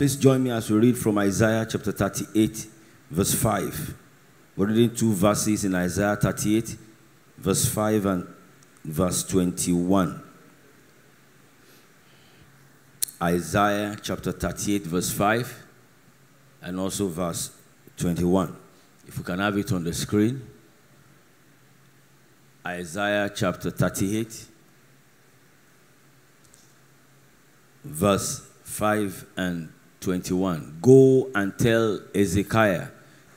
Please join me as we read from Isaiah chapter 38, verse 5. We're reading two verses in Isaiah 38, verse 5 and verse 21. Isaiah chapter 38, verse 5, and also verse 21. If we can have it on the screen. Isaiah chapter 38, verse 5 and 21. Go and tell Ezekiah,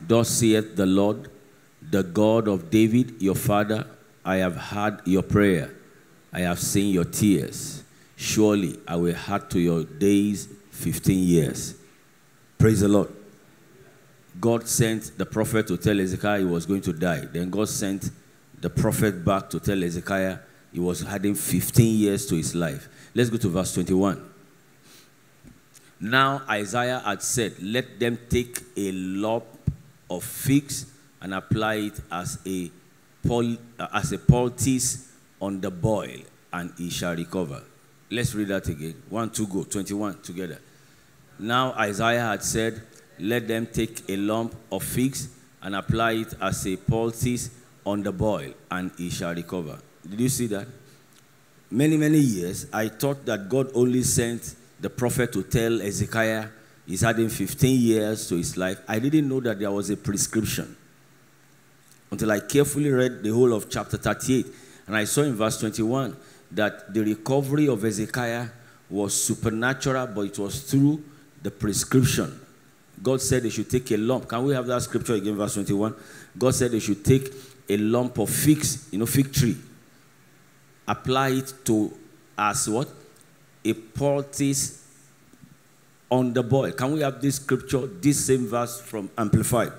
Thus saith the Lord, the God of David, your father, I have heard your prayer, I have seen your tears. Surely I will add to your days 15 years. Praise the Lord. God sent the prophet to tell Ezekiah he was going to die. Then God sent the prophet back to tell Ezekiah he was adding 15 years to his life. Let's go to verse 21. Now Isaiah had said, Let them take a lump of figs and apply it as a, pol- as a poultice on the boil, and he shall recover. Let's read that again. One, two, go. 21 together. Now Isaiah had said, Let them take a lump of figs and apply it as a poultice on the boil, and he shall recover. Did you see that? Many, many years, I thought that God only sent the prophet to tell Ezekiah he's adding 15 years to his life. I didn't know that there was a prescription until I carefully read the whole of chapter 38. And I saw in verse 21 that the recovery of Ezekiah was supernatural, but it was through the prescription. God said they should take a lump. Can we have that scripture again, verse 21? God said they should take a lump of figs, you know, fig tree, apply it to as what? A poultice on the boy. Can we have this scripture, this same verse from Amplified?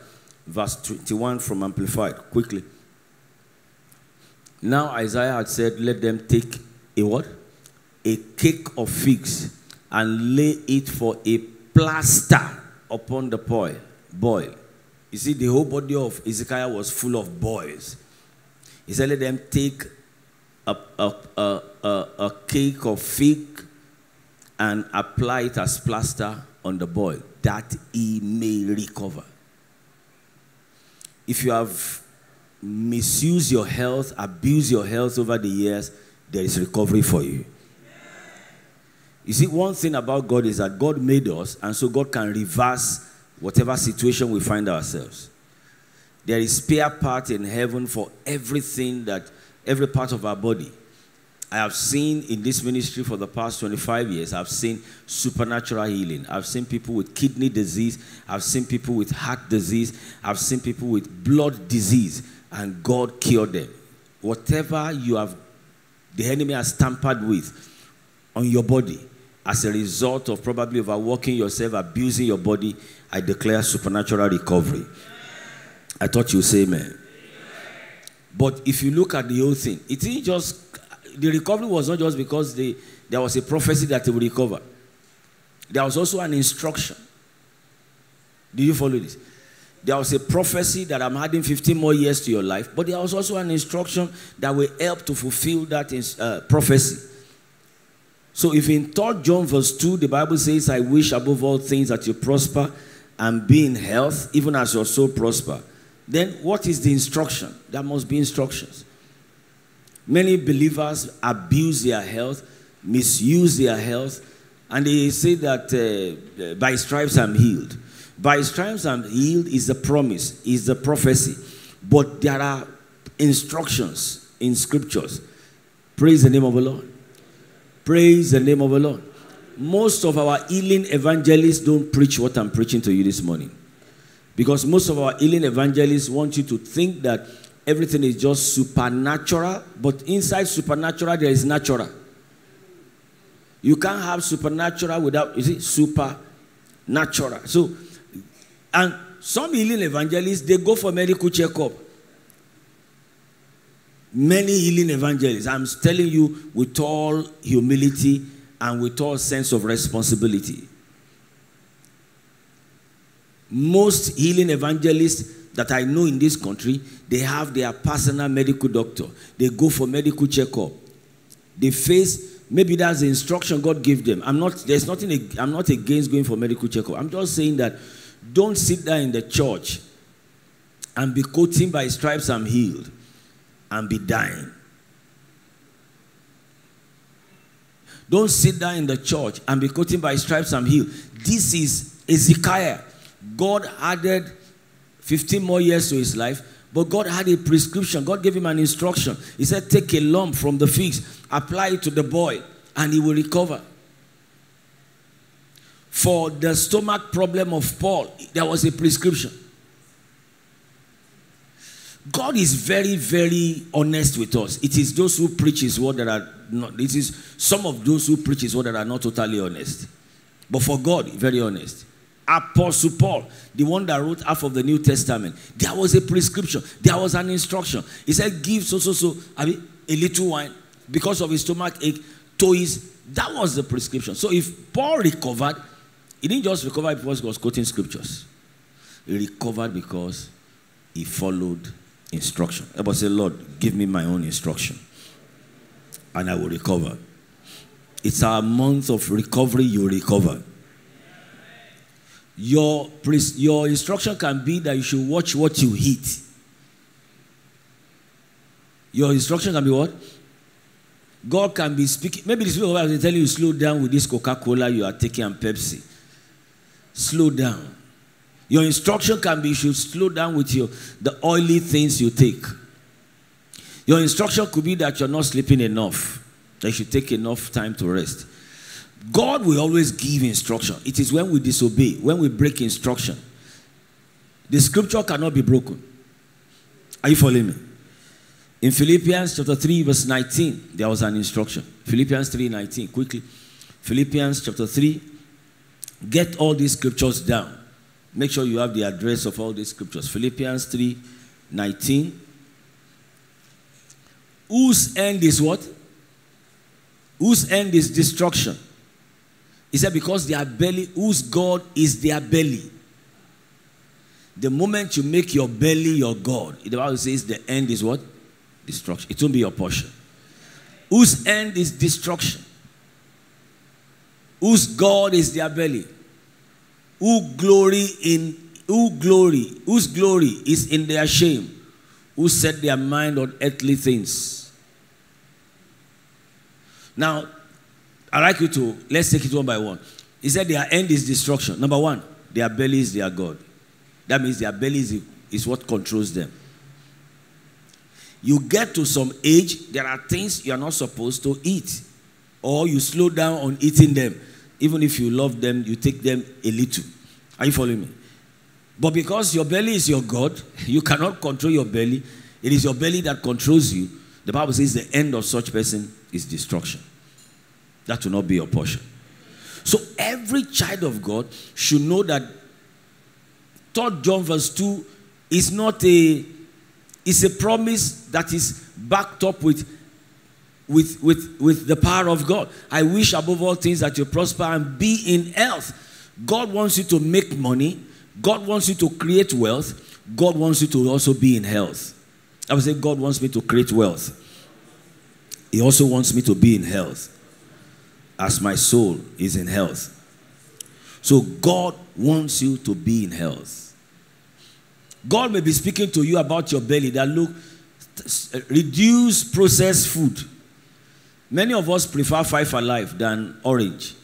Verse 21 from Amplified, quickly. Now Isaiah had said, Let them take a what? A cake of figs and lay it for a plaster upon the boil. Boil. You see, the whole body of Ezekiah was full of boils. He said, Let them take a, a, a, a, a cake of fig and apply it as plaster on the boy that he may recover. If you have misused your health, abused your health over the years, there is recovery for you. You see, one thing about God is that God made us, and so God can reverse whatever situation we find ourselves. There is spare part in heaven for everything that, every part of our body. I have seen in this ministry for the past 25 years, I've seen supernatural healing. I've seen people with kidney disease. I've seen people with heart disease. I've seen people with blood disease, and God cured them. Whatever you have, the enemy has tampered with on your body as a result of probably overworking yourself, abusing your body, I declare supernatural recovery. I thought you say amen. But if you look at the whole thing, it didn't just the recovery was not just because the, there was a prophecy that he would recover. There was also an instruction. Do you follow this? There was a prophecy that I'm adding 15 more years to your life, but there was also an instruction that will help to fulfill that uh, prophecy. So, if in 3 John verse 2, the Bible says, I wish above all things that you prosper and be in health, even as your soul prosper, then what is the instruction? There must be instructions. Many believers abuse their health, misuse their health, and they say that uh, by stripes I'm healed. By stripes I'm healed is the promise, is the prophecy. But there are instructions in scriptures. Praise the name of the Lord. Praise the name of the Lord. Most of our healing evangelists don't preach what I'm preaching to you this morning. Because most of our healing evangelists want you to think that everything is just supernatural, but inside supernatural, there is natural. You can't have supernatural without, is it supernatural. So, and some healing evangelists, they go for medical checkup. Many healing evangelists, I'm telling you with all humility and with all sense of responsibility. Most healing evangelists that I know in this country, they have their personal medical doctor. They go for medical checkup. They face maybe that's the instruction God gave them. I'm not, there's nothing, I'm not against going for medical checkup. I'm just saying that don't sit there in the church and be quoting by stripes I'm healed and be dying. Don't sit there in the church and be quoting by stripes I'm healed. This is Ezekiel. God added 15 more years to his life, but God had a prescription. God gave him an instruction. He said, Take a lump from the figs, apply it to the boy, and he will recover. For the stomach problem of Paul, there was a prescription. God is very, very honest with us. It is those who preach his word that are not, it is some of those who preach his word that are not totally honest. But for God, very honest. Apostle Paul, the one that wrote half of the New Testament, there was a prescription, there was an instruction. He said, Give so, so, so, I mean, a little wine because of his stomach ache to his. That was the prescription. So if Paul recovered, he didn't just recover because he was quoting scriptures, he recovered because he followed instruction. Everybody say, Lord, give me my own instruction. And I will recover. It's our month of recovery, you recover. Your, your instruction can be that you should watch what you eat. Your instruction can be what? God can be speaking. Maybe the Spirit of God is telling you slow down with this Coca Cola you are taking and Pepsi. Slow down. Your instruction can be you should slow down with your the oily things you take. Your instruction could be that you're not sleeping enough, that you should take enough time to rest. God will always give instruction. It is when we disobey, when we break instruction. The scripture cannot be broken. Are you following me? In Philippians chapter 3, verse 19, there was an instruction. Philippians 3 19, quickly. Philippians chapter 3. Get all these scriptures down. Make sure you have the address of all these scriptures. Philippians 3 19. Whose end is what? Whose end is destruction? He said, because their belly, whose God is their belly. The moment you make your belly your God, the Bible says the end is what? Destruction. It won't be your portion. Whose end is destruction? Whose God is their belly? who glory in who glory whose glory is in their shame who set their mind on earthly things now i like you to let's take it one by one he said their end is destruction number one their belly is their god that means their belly is, is what controls them you get to some age there are things you are not supposed to eat or you slow down on eating them even if you love them, you take them a little. Are you following me? But because your belly is your God, you cannot control your belly. It is your belly that controls you. The Bible says the end of such person is destruction. That will not be your portion. So every child of God should know that 3 John verse 2 is not a it's a promise that is backed up with with, with, with the power of God. I wish above all things that you prosper and be in health. God wants you to make money. God wants you to create wealth. God wants you to also be in health. I would say, God wants me to create wealth. He also wants me to be in health as my soul is in health. So, God wants you to be in health. God may be speaking to you about your belly that look, reduce processed food Many of us prefer Five Alive than Orange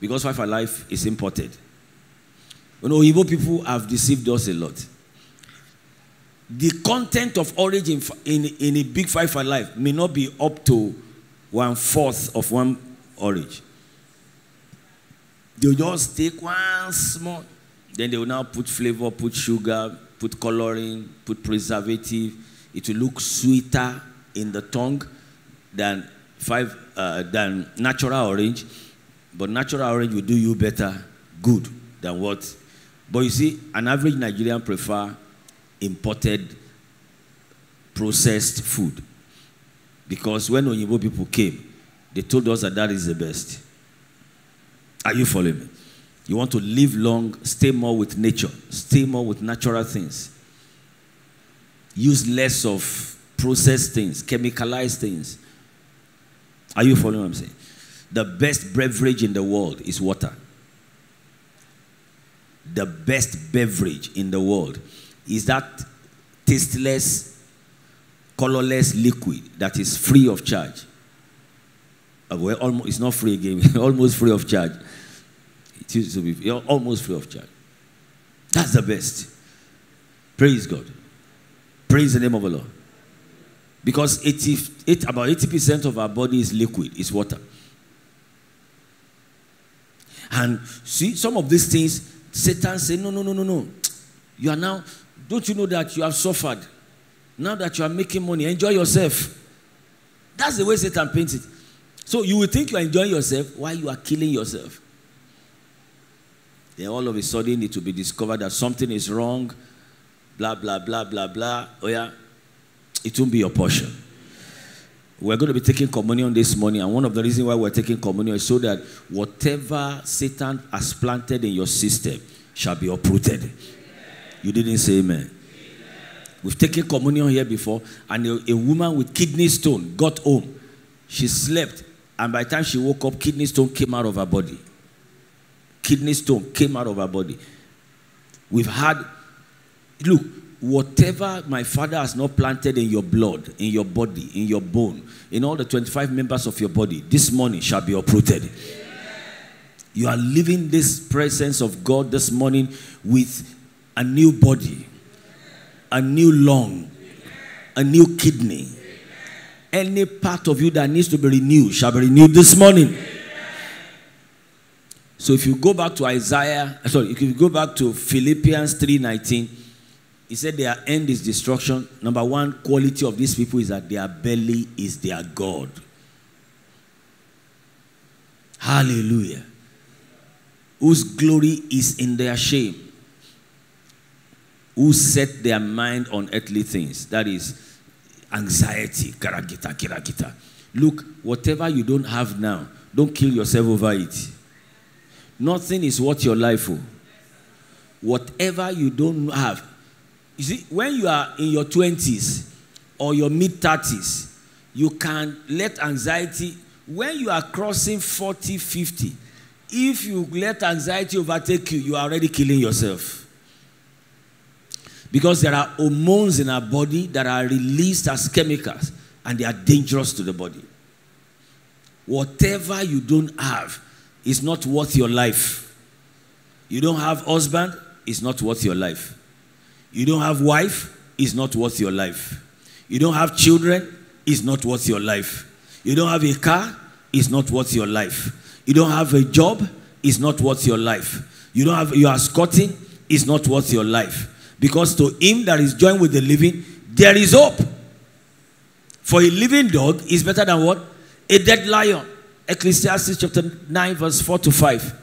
because Five Alive is imported. You know, Igbo people have deceived us a lot. The content of Orange in, in, in a big Five Alive may not be up to one fourth of one Orange. They'll just take one small, then they will now put flavor, put sugar, put coloring, put preservative. It will look sweeter in the tongue than five uh, than natural orange, but natural orange will do you better, good than what. But you see, an average Nigerian prefer imported processed food because when Onyibo people came, they told us that that is the best. Are you following me? You want to live long, stay more with nature, stay more with natural things. Use less of processed things, chemicalized things. Are you following what I'm saying? The best beverage in the world is water. The best beverage in the world is that tasteless, colorless liquid that is free of charge. Well, almost, it's not free again, almost free of charge. It used to be almost free of charge. That's the best. Praise God. Praise the name of the Lord. Because 80, 80, about 80% of our body is liquid, is water. And see, some of these things, Satan say, no, no, no, no, no. You are now, don't you know that you have suffered? Now that you are making money, enjoy yourself. That's the way Satan paints it. So you will think you are enjoying yourself while you are killing yourself. Then all of a sudden it will be discovered that something is wrong, blah, blah, blah, blah, blah. Oh, yeah. It won't be your portion. We're going to be taking communion this morning, and one of the reasons why we're taking communion is so that whatever Satan has planted in your system shall be uprooted. You didn't say amen. amen. We've taken communion here before, and a, a woman with kidney stone got home. She slept, and by the time she woke up, kidney stone came out of her body. Kidney stone came out of her body. We've had, look, whatever my father has not planted in your blood, in your body, in your bone, in all the 25 members of your body, this morning shall be uprooted. You are living this presence of God this morning with a new body, a new lung, a new kidney. Any part of you that needs to be renewed shall be renewed this morning. So if you go back to Isaiah, uh, sorry, if you go back to Philippians 3:19, he said their end is destruction. Number one quality of these people is that their belly is their God. Hallelujah. Whose glory is in their shame. Who set their mind on earthly things. That is anxiety. Karagita, kiragita. Look, whatever you don't have now, don't kill yourself over it. Nothing is worth your life for. Whatever you don't have, you see, when you are in your 20s or your mid 30s, you can let anxiety, when you are crossing 40, 50, if you let anxiety overtake you, you are already killing yourself. Because there are hormones in our body that are released as chemicals and they are dangerous to the body. Whatever you don't have is not worth your life. You don't have husband, it's not worth your life. You don't have wife, is not worth your life. You don't have children, is not worth your life. You don't have a car, is not worth your life. You don't have a job, is not worth your life. You don't have you are squatting, is not worth your life. Because to him that is joined with the living, there is hope. For a living dog is better than what? A dead lion. Ecclesiastes chapter 9, verse 4 to 5.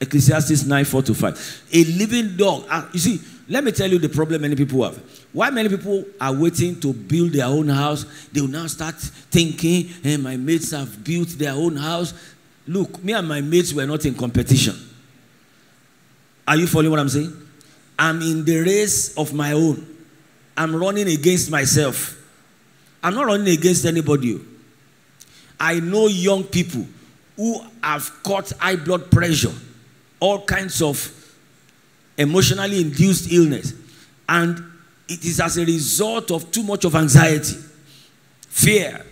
Ecclesiastes 9 4 to 5. A living dog. Uh, you see, let me tell you the problem many people have. Why many people are waiting to build their own house, they will now start thinking, hey, my mates have built their own house. Look, me and my mates were not in competition. Are you following what I'm saying? I'm in the race of my own. I'm running against myself. I'm not running against anybody. I know young people who have caught high blood pressure all kinds of emotionally induced illness. And it is as a result of too much of anxiety, fear,